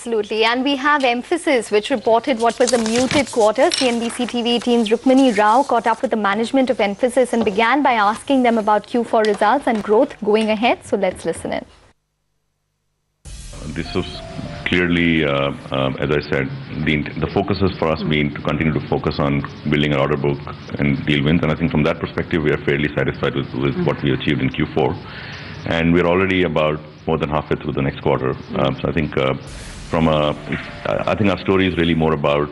Absolutely. And we have Mphasis, which reported what was a muted quarter. CNBC TV 18's Rukmini Rao caught up with the management of Mphasis and began by asking them about Q4 results and growth going ahead. So let's listen in. This was clearly, uh, um, as I said, the, the focus has for us been to continue to focus on building our order book and deal wins. And I think from that perspective, we are fairly satisfied with, with what we achieved in Q4. And we're already about more than halfway through the next quarter. Um, so I think uh, from a, I think our story is really more about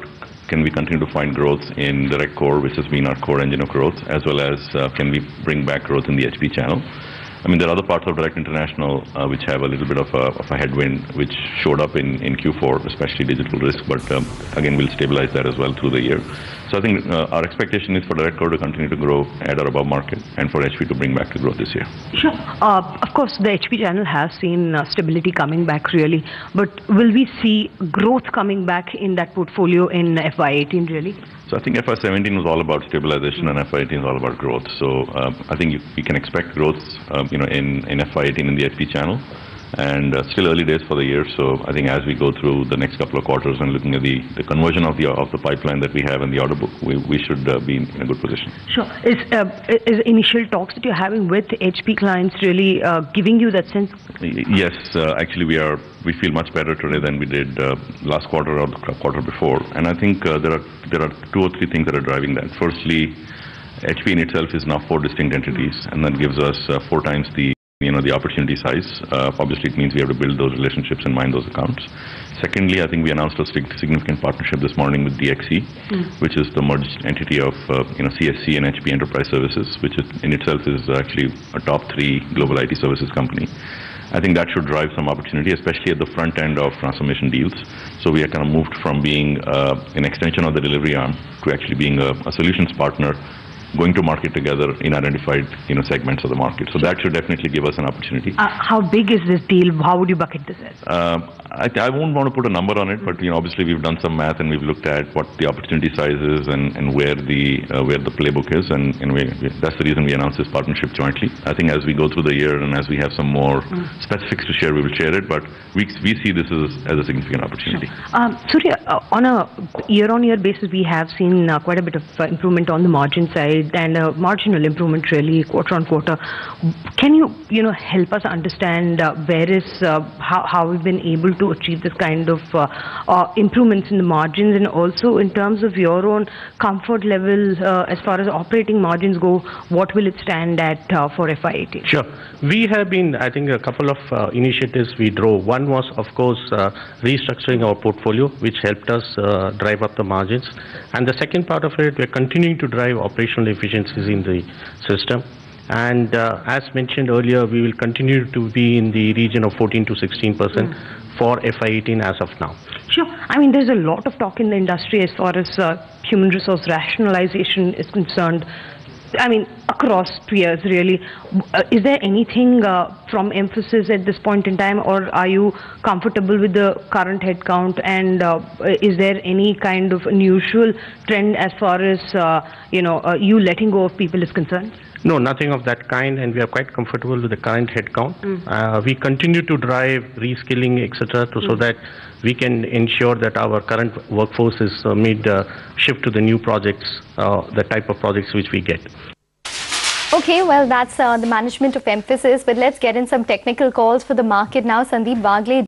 can we continue to find growth in direct core, which has been our core engine of growth, as well as uh, can we bring back growth in the HP channel. I mean, there are other parts of direct international uh, which have a little bit of a, of a, headwind, which showed up in, in Q4, especially digital risk. But um, again, we'll stabilize that as well through the year. So I think uh, our expectation is for direct core to continue to grow at or above market, and for HP to bring back to growth this year. Sure. Uh, of course, the HP channel has seen uh, stability coming back really, but will we see growth coming back in that portfolio in FY18 really? So I think FY17 was all about stabilization and FY18 is all about growth. So um, I think you, you, can expect growth, um, you know, in, in FY18 in the HP channel and uh, still early days for the year. So I think as we go through the next couple of quarters and looking at the, the conversion of the of the pipeline that we have in the order book, we, we should uh, be in, in, a good position. Sure. Is, uh, is initial talks that you're having with HP clients really uh, giving you that sense? Yes, uh, actually we are we feel much better today than we did uh, last quarter or the quarter before, and I think there are there are two or three things that are driving that. Firstly. HP in itself is now four distinct entities, and that gives us four times the you know, the opportunity size. Uh, obviously, it means we have to build those relationships and mine those accounts. Secondly, I think we announced a significant partnership this morning with DXC, mm. which is the merged entity of uh, you know CSC and HP Enterprise Services, which is, in itself is actually a top three global IT services company. I think that should drive some opportunity, especially at the front end of transformation deals. So we are kind of moved from being uh, an extension of the delivery arm to actually being a, a solutions partner going to market together in identified you know segments of the market. So that should definitely give us an opportunity. Uh, how big is this deal? How would you bucket this as? Uh, I, I, won't want to put a number on it, but you know obviously we've done some math and we've looked at what the opportunity size is and, and where the uh, where the playbook is, and, and we, that's the reason we announced this partnership jointly. I think as we go through the year and as we have some more mm. specifics to share, we will share it. But we we see this as, as a significant opportunity. Sure. Um, Surya, uh, on a year-on-year basis, we have seen uh, quite a bit of uh, improvement on the margin side and a marginal improvement really quarter on quarter. Can you, you know, help us understand uh, where is, uh, how, how we've been able to achieve this kind of uh, uh improvements in the margins and also in terms of your own comfort level uh, as far as operating margins go, what will it stand at uh, for FY18? Sure. We have been, I think, a couple of initiatives we drove. One was, of course, restructuring our portfolio, which helped us drive up the margins. And the second part of it, we're continuing to drive operational efficiencies in the system. And uh, as mentioned earlier, we will continue to be in the region of 14 to 16 percent mm. for FY18 as of now. Sure. I mean, there's a lot of talk in the industry as far as uh, human resource rationalization is concerned. I mean, across peers, really. Uh, is there anything uh, from Mphasis at this point in time, or are you comfortable with the current headcount? And uh, is there any kind of unusual trend as far as uh, you know uh, you letting go of people is concerned? No, nothing of that kind, and we are quite comfortable with the current headcount. Mm. Uh, we continue to drive reskilling, etc., mm. so that we can ensure that our current workforce is uh, made uh, shift to the new projects, uh, the type of projects which we get. Okay, well, that's uh, the management of Mphasis, but let's get in some technical calls for the market now. Sandeep Bagle